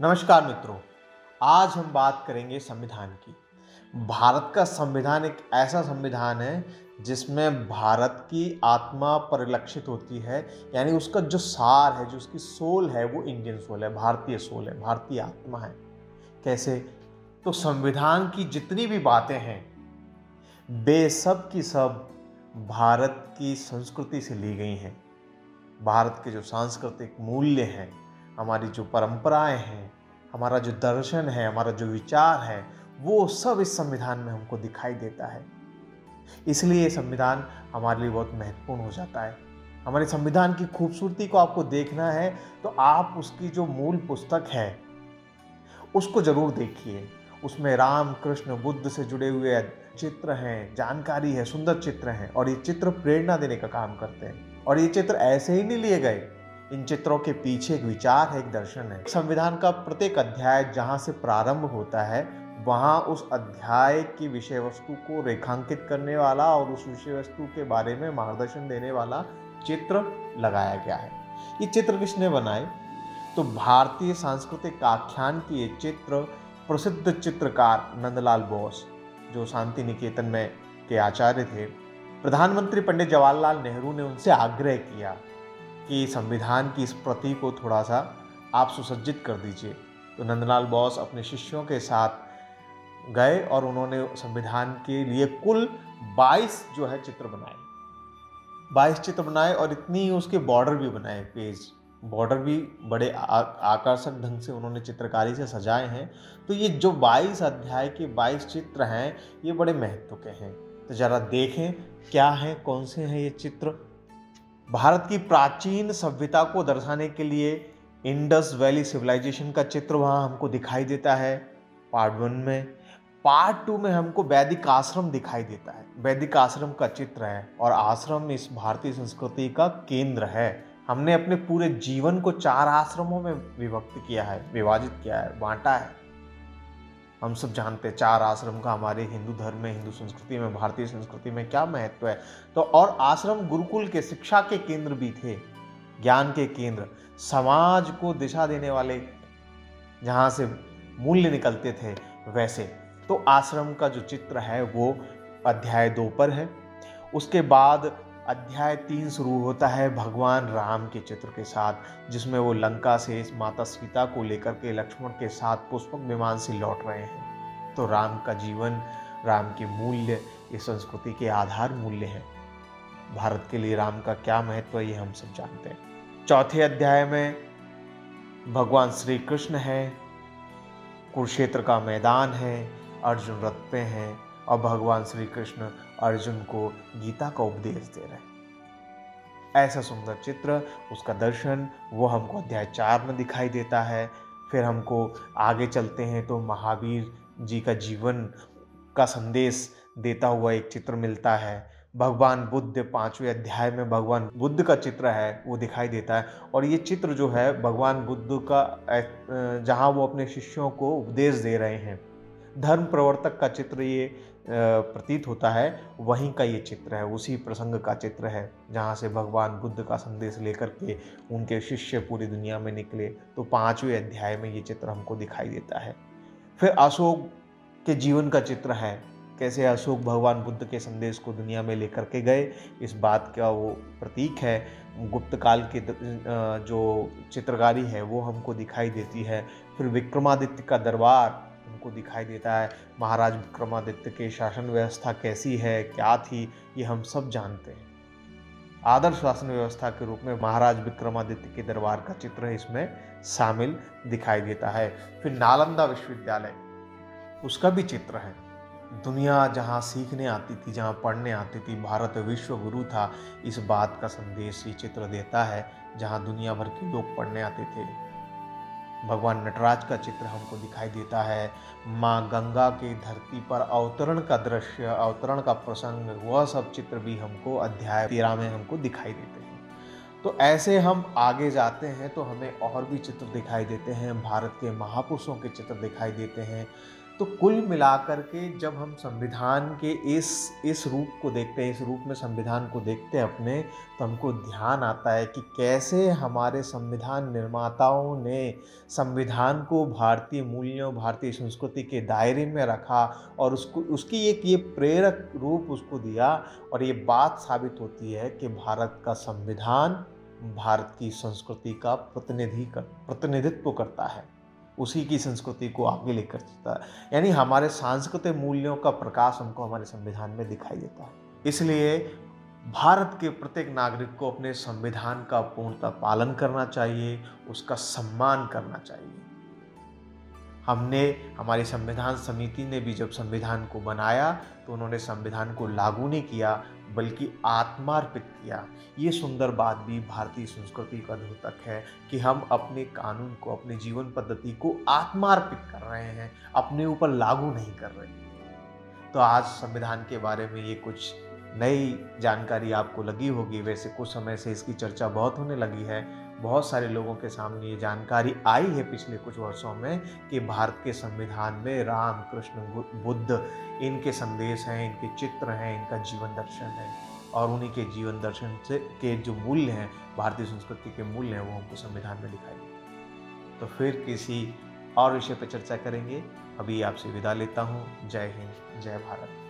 नमस्कार मित्रों, आज हम बात करेंगे संविधान की। भारत का संविधान एक ऐसा संविधान है जिसमें भारत की आत्मा परिलक्षित होती है, यानी उसका जो सार है, जो उसकी सोल है, वो इंडियन सोल है, भारतीय सोल है, भारतीय आत्मा है। कैसे? तो संविधान की जितनी भी बातें हैं, बेसब की सब भारत की संस्कृति से ली गई हैं। भारत के जो सांस्कृतिक मूल्य हैं, हमारी जो परंपराएँ हैं हमारा जो दर्शन है, हमारा जो विचार है, वो सब इस संविधान में हमको दिखाई देता है। इसलिए ये संविधान हमारे लिए बहुत महत्वपूर्ण हो जाता है। हमारे संविधान की खूबसूरती को आपको देखना है तो आप उसकी जो मूल पुस्तक है, उसको ज़रूर देखिए। उसमें राम, कृष्ण, बुद्ध से जुड़े हुए चित्र हैं, जानकारी है, सुंदर चित्र हैं, और ये चित्र प्रेरणा देने का काम करते हैं। और ये चित्र ऐसे ही नहीं लिए गए इन चित्रों के पीछे एक विचार है, एक दर्शन है। संविधान का प्रत्येक अध्याय जहाँ से प्रारंभ होता है, वहाँ उस अध्याय की विषय वस्तु को रेखांकित करने वाला और उस विषय वस्तु के बारे में मार्गदर्शन देने वाला चित्र लगाया गया है। ये चित्र किसने बनाए? तो भारतीय सांस्कृतिक आख्यान की ये चित्र प्रसिद्ध चित्रकार नंदलाल बोस, जो शांति निकेतन में के आचार्य थे। प्रधानमंत्री पंडित जवाहरलाल नेहरू ने उनसे आग्रह किया कि संविधान की इस प्रति को थोड़ा सा आप सुसज्जित कर दीजिए। तो नंदलाल बोस अपने शिष्यों के साथ गए और उन्होंने संविधान के लिए कुल 22 जो है चित्र बनाए। 22 चित्र बनाए और इतनी उसके बॉर्डर भी बनाए, पेज। बॉर्डर भी बड़े आकर्षक ढंग से उन्होंने चित्रकारी से सजाए हैं। तो ये जो 22 अध्याय के 22 चित्र हैं, ये बड़े महत्व के हैं। तो ज़रा देखें, क्या हैं, कौन से हैं ये चित्र? भारत की प्राचीन सभ्यता को दर्शाने के लिए इंडस वैली सिविलाइजेशन का चित्र वहाँ हमको दिखाई देता है। पार्ट वन में। पार्ट टू में हमको वैदिक आश्रम दिखाई देता है। वैदिक आश्रम का चित्र है और आश्रम इस भारतीय संस्कृति का केंद्र है। हमने अपने पूरे जीवन को चार आश्रमों में विभक्त किया है, विभाजित किया है, बांटा है। हम सब जानते हैं, चार आश्रम का हमारे हिंदू धर्म में, हिंदू संस्कृति में, भारतीय संस्कृति में क्या महत्व है? तो और आश्रम गुरुकुल के शिक्षा के केंद्र भी थे, ज्ञान के केंद्र। समाज को दिशा देने वाले जहाँ से मूल्य निकलते थे, वैसे। तो आश्रम का जो चित्र है, वो अध्याय दो पर है। उसके बाद अध्याय तीन शुरू होता है भगवान राम के चित्र के साथ, जिसमें वो लंका से माता सीता को लेकर के लक्ष्मण के साथ पुष्पक विमान से लौट रहे हैं। तो राम का जीवन, राम के मूल्य, ये संस्कृति के आधार मूल्य हैं। भारत के लिए राम का क्या महत्व ये हम सब जानते हैं। चौथे अध्याय में भगवान श्री कृष्ण है, कुरुक्षेत्र का मैदान है, अर्जुन रथ पे हैं और भगवान श्री कृष्ण अर्जुन को गीता का उपदेश दे रहे हैं। ऐसा सुंदर चित्र, उसका दर्शन, वो हमको अध्याय चार में दिखाई देता है। फिर हमको आगे चलते हैं तो महावीर जी का जीवन का संदेश देता हुआ एक चित्र मिलता है। भगवान बुद्ध पाँचवें अध्याय में भगवान बुद्ध का चित्र है, वो दिखाई देता है। और ये चित्र जो है, भगवान बुद्ध का जहाँ वो अपने शिष्यों को उपदेश दे रहे हैं। धर्म प्रवर्तक का चित्र ये प्रतीत होता है, वहीं का ये चित्र है, उसी प्रसंग का चित्र है, जहाँ से भगवान बुद्ध का संदेश लेकर के उनके शिष्य पूरी दुनिया में निकले तो पाँचवें अध्याय में ये चित्र हमको दिखाई देता है। फिर अशोक के जीवन का चित्र है, कैसे अशोक भगवान बुद्ध के संदेश को दुनिया में लेकर के गए, इस बात का वो प्रतीक है, गुप्त काल के जो चित्रकारी है, वो हमको दिखाई देती है। फिर विक्रमादित्य का दरबार हमको दिखाई देता है। महाराज विक्रमादित्य के शासन व्यवस्था कैसी है? क्या थी? ये हम सब जानते हैं। आदर्श शासन व्यवस्था के रूप में महाराज विक्रमादित्य के दरबार का चित्र इसमें शामिल दिखाई देता है। फिर नालंदा विश्वविद्यालय, उसका भी चित्र है। दुनिया जहाँ सीखने आती थी, जहाँ पढ़ने आती थी, भारत विश्व गुरु था, इस बात का संदेश ये चित्र देता है, जहाँ दुनिया भर के लोग पढ़ने आते थे। भगवान नटराज का चित्र हमको दिखाई देता है। माँ गंगा के धरती पर अवतरण का दृश्य, अवतरण का प्रसंग, वह सब चित्र भी हमको अध्याय तेरह में हमको दिखाई देते हैं। तो ऐसे हम आगे जाते हैं तो हमें और भी चित्र दिखाई देते हैं। भारत के महापुरुषों के चित्र दिखाई देते हैं। तो कुल मिलाकर के जब हम संविधान के इस इस रूप को देखते हैं, इस रूप में संविधान को देखते हैं अपने तो हमको ध्यान आता है कि कैसे हमारे संविधान निर्माताओं ने संविधान को भारतीय मूल्यों, भारतीय संस्कृति के दायरे में रखा और उसको, उसकी एक ये प्रेरक रूप उसको दिया और ये बात साबित होती है कि भारत का संविधान भारत की संस्कृति का प्रतिनिधि कर, प्रतिनिधित्व करता है। उसी की संस्कृति को आगे लेकर चलता है। यानी हमारे सांस्कृतिक मूल्यों का प्रकाश हमको हमारे संविधान में दिखाई देता है। इसलिए भारत के प्रत्येक नागरिक को अपने संविधान का पूर्णतः पालन करना चाहिए, उसका सम्मान करना चाहिए। हमने, हमारी संविधान समिति ने भी जब संविधान को बनाया तो उन्होंने संविधान को लागू नहीं किया बल्कि आत्मार्पित किया। ये सुंदर बात भी भारतीय संस्कृति का द्योतक है कि हम अपने कानून को, अपने जीवन पद्धति को आत्मार्पित कर रहे हैं, अपने ऊपर लागू नहीं कर रहे तो आज संविधान के बारे में ये कुछ नई जानकारी आपको लगी होगी। वैसे कुछ समय से इसकी चर्चा बहुत होने लगी है। बहुत सारे लोगों के सामने ये जानकारी आई है पिछले कुछ वर्षों में कि भारत के संविधान में राम, कृष्ण बुद्ध इनके संदेश हैं, इनके चित्र हैं, इनका जीवन दर्शन है। और उन्हीं के जीवन दर्शन से, के जो मूल्य हैं, भारतीय संस्कृति के मूल्य हैं, वो हमको संविधान में दिखाई तो फिर किसी और विषय पर चर्चा करेंगे। अभी आपसे विदा लेता हूँ। जय हिंद, जय भारत।